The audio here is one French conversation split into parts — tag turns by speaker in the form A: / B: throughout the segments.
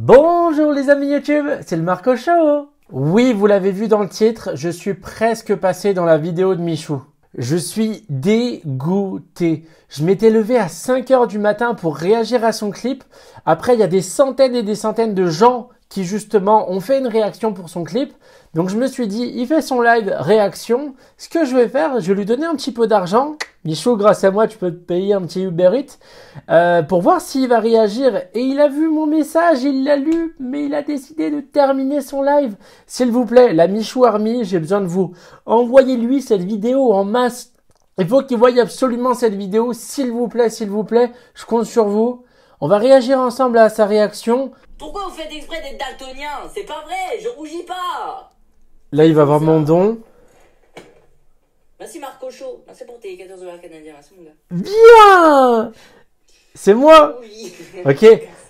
A: Bonjour les amis YouTube, c'est le Marco Show. Oui, vous l'avez vu dans le titre, je suis presque passé dans la vidéo de Michou. Je suis dégoûté. Je m'étais levé à 5 heures du matin pour réagir à son clip. Après, il y a des centaines et des centaines de gens qui justement ont fait une réaction pour son clip. Donc je me suis dit, il fait son live réaction. Ce que je vais faire, je vais lui donner un petit peu d'argent. Michou, grâce à moi, tu peux te payer un petit Uber Eats euh, pour voir s'il va réagir. Et il a vu mon message, il l'a lu, mais il a décidé de terminer son live. S'il vous plaît, la Michou Army, j'ai besoin de vous. Envoyez-lui cette vidéo en masse. Il faut qu'il voie absolument cette vidéo, s'il vous plaît, s'il vous plaît. Je compte sur vous. On va réagir ensemble à sa réaction.
B: Pourquoi vous faites exprès d'être daltonien? C'est pas vrai, je rougis pas
A: Là, il va voir mon don.
B: Merci Marco Chaud, merci pour tes 14 dollars canadiens, merci mon gars.
A: Bien C'est moi
B: Oui.
A: Ok,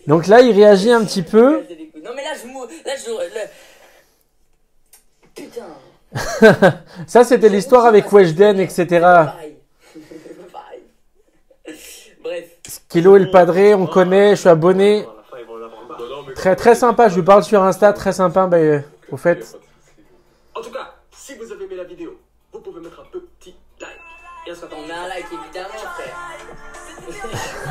A: donc là, il réagit un petit peu.
B: Non mais là je mou... Là je... là- Putain.
A: Ça, c'était l'histoire avec Weshden, etc.
B: Pareil. Pareil. Bref.
A: Kilo et le padré, on connaît, je suis abonné. Très très sympa, je lui parle sur Insta, très sympa. Bah, euh, au fait,
C: En tout cas, si vous avez aimé la vidéo, vous pouvez mettre un. Et on
B: met un like évidemment frère.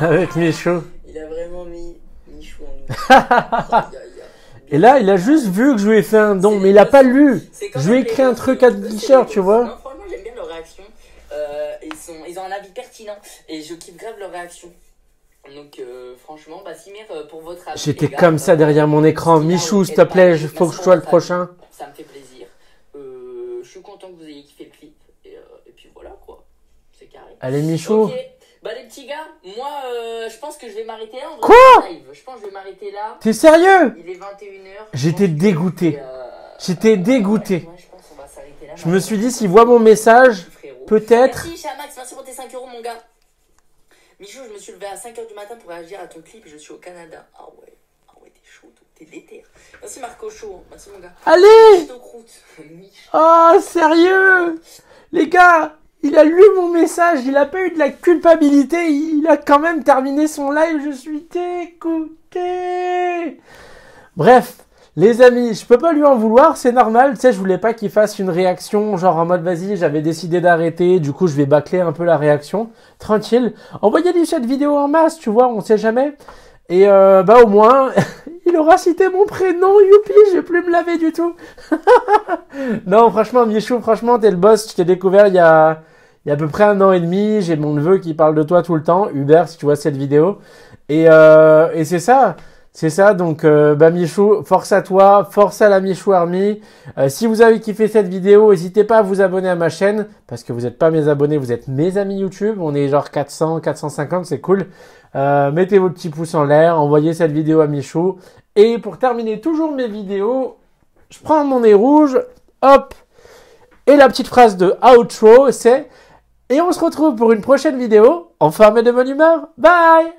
A: avec Michou.
B: Il a vraiment mis Michou en nous.
A: Et là, il a juste vu que je lui ai fait un don, mais il a pas lu. Je lui ai écrit un truc à t-shirt, tu vois.
B: Non, franchement, j'aime bien leurs réactions. Euh, ils, sont, ils ont un avis pertinent et je kiffe grave leurs réactions. Donc, euh, franchement, bah, Simir, euh, pour votre avis.
A: J'étais
B: gars,
A: comme ça
B: euh,
A: derrière mon écran.
B: Simir,
A: Michou, s'il te plaît, il faut que je sois le prochain.
B: Ça me fait plaisir. Euh, je suis content que vous ayez kiffé le clip. Et, euh, et puis voilà, quoi. C'est carré.
A: Allez, Michou.
B: Bah, les petits gars, moi, euh, je pense que je vais m'arrêter là.
A: Quoi.
B: Je pense que je vais m'arrêter là.
A: T'es sérieux?
B: Il est 21h.
A: J'étais dégoûté. J'étais dégoûté.
B: Ouais, je pense qu'on va s'arrêter là.
A: Je me suis dit, s'il voit mon message, peut-être.
B: Merci Chamax, merci pour tes 5 euros mon gars. Michou, je me suis levé à 5h du matin pour réagir à ton clip et je suis au Canada. Ah ouais, ah ouais, t'es chaud, t'es déter. Merci Marco Chaud, merci mon gars.
A: Allez. Oh, sérieux? Les gars, il a lu mon message, il a pas eu de la culpabilité, il a quand même terminé son live, je suis dégoûté. Bref, les amis, je peux pas lui en vouloir, c'est normal, tu sais, je voulais pas qu'il fasse une réaction genre en mode vas-y, j'avais décidé d'arrêter, du coup je vais bâcler un peu la réaction, tranquille. Envoyez-lui cette vidéo en masse, tu vois, on sait jamais. Et euh, bah au moins, il aura cité mon prénom, youpi, je vais plus me laver du tout. non, franchement, Michou, franchement, t'es le boss. Je t'ai découvert il y a, il y a à peu près un an et demi. J'ai mon neveu qui parle de toi tout le temps, Hubert, si tu vois cette vidéo. Et, euh, c'est ça. C'est ça, donc euh, bah Michou, force à toi, force à la Michou Army. Euh, si vous avez kiffé cette vidéo, n'hésitez pas à vous abonner à ma chaîne, parce que vous n'êtes pas mes abonnés, vous êtes mes amis YouTube. On est genre 400, 450, c'est cool. Mettez vos petits pouces en l'air, envoyez cette vidéo à Michou. Et pour terminer toujours mes vidéos, je prends mon nez rouge, hop, et la petite phrase de outro, c'est et on se retrouve pour une prochaine vidéo en forme et de bonne humeur. Bye